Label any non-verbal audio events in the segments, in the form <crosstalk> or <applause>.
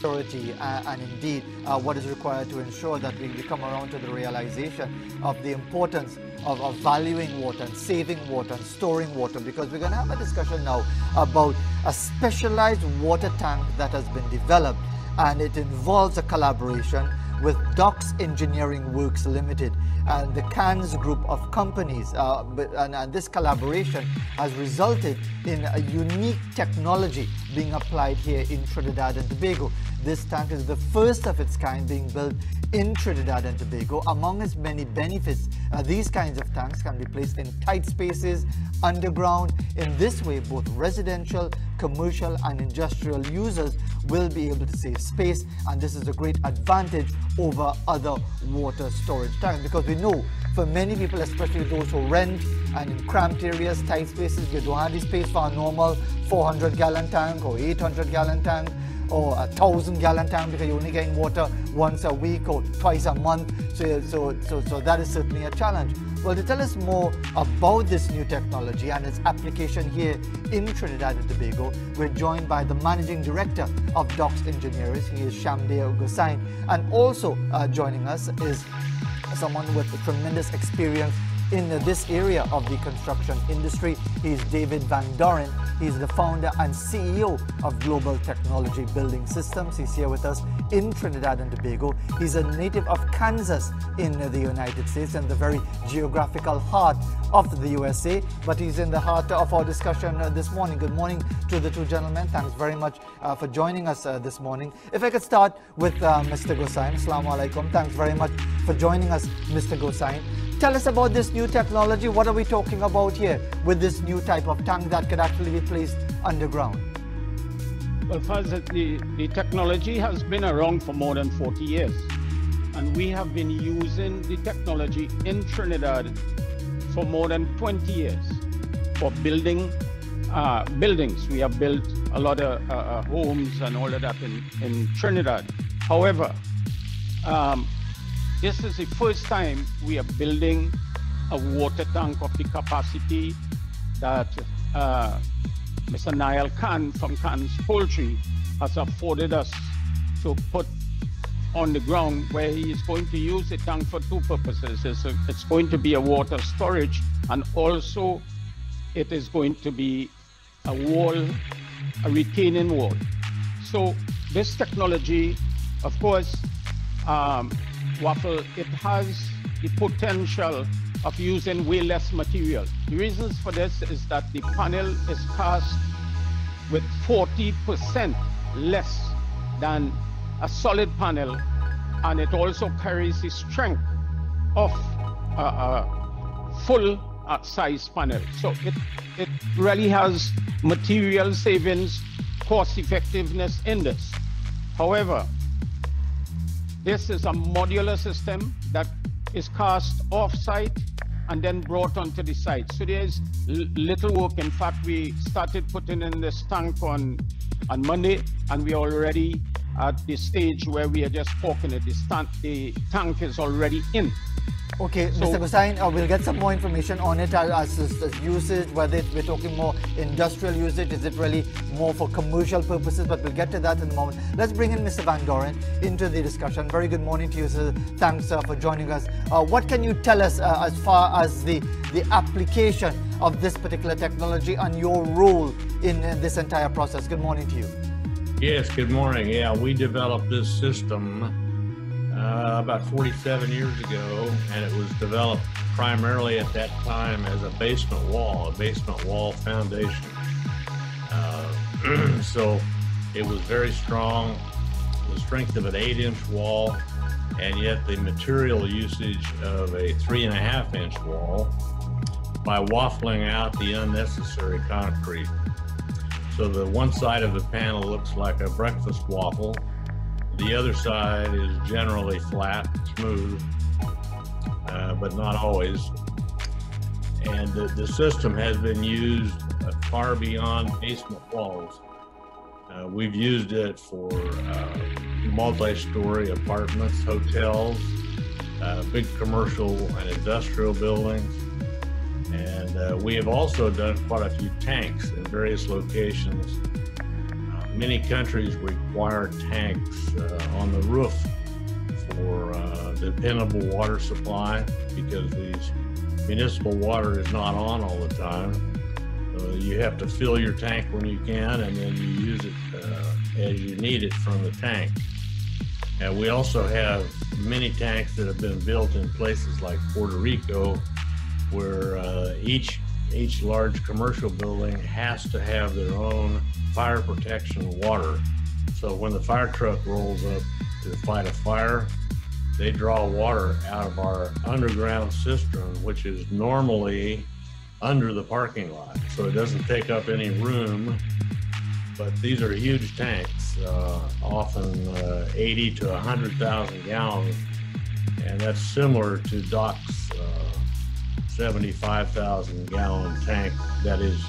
security uh, and indeed uh, what is required to ensure that we, we come around to the realization of the importance of, of, valuing water and saving water and storing water because we're going to have a discussion now about a specialized water tank that has been developed and it involves a collaboration with Docks Engineering Works Limited and the Khan's group of companies. Uh, and, and, this collaboration has resulted in a unique technology being applied here in Trinidad and Tobago. This tank is the first of its kind being built in Trinidad and Tobago. Among its many benefits, uh, these kinds of tanks can be placed in tight spaces, underground. In this way, both residential, commercial and industrial users will be able to save space and this is a great advantage over other water storage tanks because we know for many people, especially those who rent and in cramped areas, tight spaces, you don't have the space for a normal 400 gallon tank or 800 gallon tank or a thousand gallon tank because you're only getting water once a week or twice a month. So, so, so, so that is certainly a challenge. Well, to tell us more about this new technology and its application here in Trinidad and Tobago, we're joined by the Managing Director of Docks Engineers. He is Shamdeo Gosain. And also uh, joining us is someone with tremendous experience in this area of the construction industry. He's David Van Doren. He's the founder and CEO of Global Technology Building Systems. He's here with us in Trinidad and Tobago. He's a native of Kansas in the United States and the very geographical heart of the USA, but he's in the heart of our discussion uh, this morning. Good morning to the two gentlemen. Thanks very much uh, for joining us uh, this morning. If I could start with uh, Mr. Gosain. Assalamu alaikum. Thanks very much for joining us, Mr. Gosain. Tell us about this new technology. What are we talking about here with this new type of tank that could actually be placed underground? Well, first, the, the technology has been around for more than 40 years. And we have been using the technology in Trinidad for more than 20 years for building uh, buildings. We have built a lot of uh, uh homes and all of that in, in Trinidad. However, um, this is the first time we are building a water tank of the capacity that uh, Mr. Niall Khan from Khan's Poultry has afforded us to put on the ground where he is going to use the tank for two purposes. It's, a, it's going to be a water storage and also it is going to be a wall, a retaining wall. So this technology, of course, um, waffle, it has the potential of using way less material. The reasons for this is that the panel is cast with 40% less than a solid panel and it also carries the strength of a, a full uh, size panel. So it, it really has material savings, cost effectiveness in this. However, this is a modular system that is cast off-site and then brought onto the site. So there's little work. In fact, we started putting in this tank on, on Monday, and we already at the stage where we are just talking it. The, the tank is already in. Okay, so, Mr. Gosain, uh, we'll get some more information on it as, as, as usage, whether we're talking more industrial usage, is it really more for commercial purposes, but we'll get to that in a moment. Let's bring in Mr. Van Doren into the discussion. Very good morning to you, sir. Thanks uh, for joining us. Uh, what can you tell us uh, as far as the, the application of this particular technology and your role in, in this entire process? Good morning to you. Yes, good morning. Yeah, we developed this system uh, about 47 years ago, and it was developed primarily at that time as a basement wall, a basement wall foundation. Uh, <clears throat> so it was very strong, the strength of an eight inch wall, and yet the material usage of a three and a half inch wall by waffling out the unnecessary concrete. So the one side of the panel looks like a breakfast waffle, the other side is generally flat, smooth, uh, but not always. And the, the, system has been used far beyond basement walls. Uh, we've used it for uh, multi-story apartments, hotels, uh, big commercial and industrial buildings. And uh, we have also done quite a few tanks in various locations many countries require tanks uh, on the roof for uh, dependable water supply because these municipal water is not on all the time. Uh, you have to fill your tank when you can, and then you use it uh, as you need it from the tank. And we also have many tanks that have been built in places like Puerto Rico, where uh, each each large commercial building has to have their own fire protection water. So when the fire truck rolls up to fight a fire, they draw water out of our underground cistern, which is normally under the parking lot. So it doesn't take up any room. But these are huge tanks, uh, often uh, 80 to 100,000 gallons. And that's similar to docks. uh, 75,000 gallon tank that is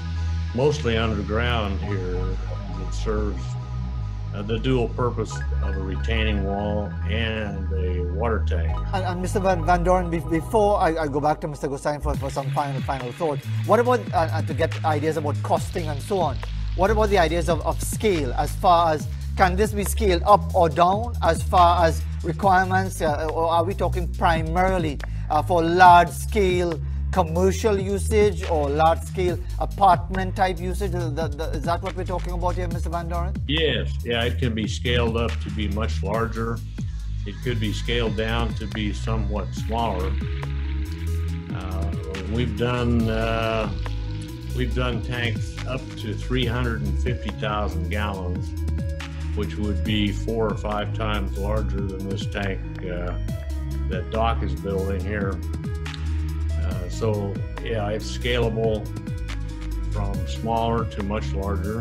mostly underground here that serves uh, the dual purpose of a retaining wall and a water tank. And, and Mr. Van, Van Doren, be, before I, I, go back to Mr. Gosain for, for some final final thoughts, what about, uh, and to get ideas about costing and so on, what about the ideas of, of scale as far as can this be scaled up or down as far as requirements, uh, or are we talking primarily uh, for large scale commercial usage or large scale apartment type usage? Is that what we're talking about here, Mr. Van Doren? Yes, yeah, it can be scaled up to be much larger. It could be scaled down to be somewhat smaller. Uh, we've done uh, we've done tanks up to 350,000 gallons, which would be four or five times larger than this tank uh, that DOC is building here. So yeah, it's scalable from smaller to much larger.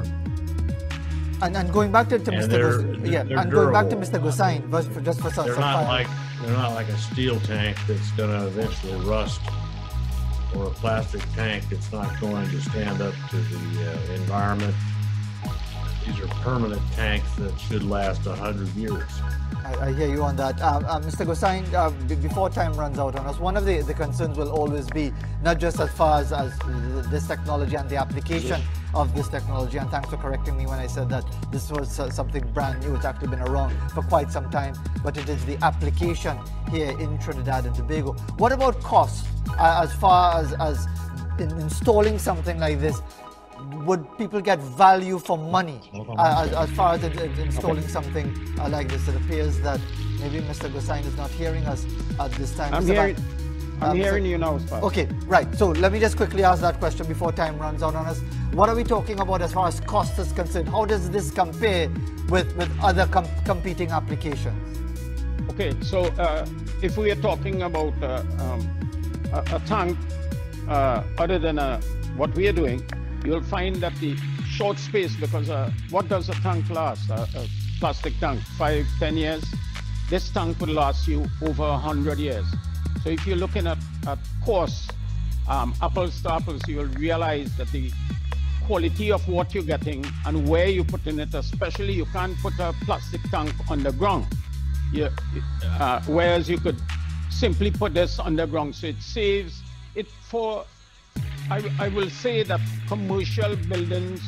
And, and going back to, to Mr. They're, Gos- yeah, and durable. going back to Mr. Gosain, just for some, They're some not final- like they're not like a steel tank that's going to eventually rust, or a plastic tank that's not going to stand up to the uh, environment. These are permanent tanks that should last a hundred years. I, I hear you on that. Um, uh, Mr. Gosain, uh, b- before time runs out on us, one of the, the concerns will always be not just as far as, as this technology and the application of this technology, and thanks for correcting me when I said that this was uh, something brand new. It's actually been around for quite some time, but it is the application here in Trinidad and Tobago. What about cost uh, as far as, as in installing something like this? Would people get value for money uh, as, as, far as installing something uh, like this? It appears that maybe Mr. Gosain is not hearing us at this time. I'm Mr. hearing, Van- I'm uh, hearing you now, Spud. Okay, right. So let me just quickly ask that question before time runs out on us. What are we talking about as far as cost is concerned? How does this compare with, with other com- competing applications? Okay, so uh, if we are talking about uh, um, a, a, tank uh, other than uh, what we are doing, you'll find that the short space, because uh, what does a tank last? a plastic tank, five, ten years? This tank would last you over a hundred years. So if you're looking at, at cost, um, apples to apples, you'll realize that the quality of what you're getting and where you're putting it, especially you can't put a plastic tank on the ground. You, uh, whereas you could simply put this underground, so it saves it for I, I, will say that commercial buildings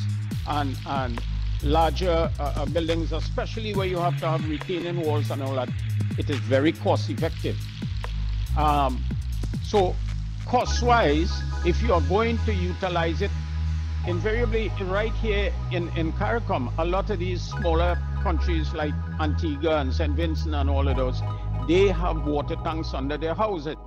and, and larger uh, uh, buildings, especially where you have to have retaining walls and all that, it is very cost effective. Um, so cost wise, if you are going to utilize it, invariably right here in, in CARICOM, a lot of these smaller countries like Antigua and St. Vincent and all of those, they have water tanks under their houses.